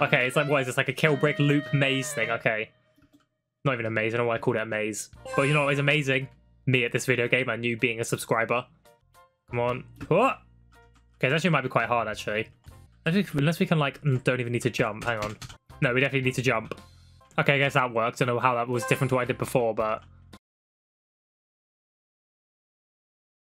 Okay, it's like, what is this? Like a kill brick loop maze thing. Okay. Not even a maze. I don't know why I called it a maze. But you know what is amazing? Me at this video game I knew being a subscriber. Come on. What? Okay, that actually might be quite hard, actually. Unless we can, like, mm, don't even need to jump. Hang on. No, we definitely need to jump. Okay, I guess that worked. I don't know how that was different to what I did before, but...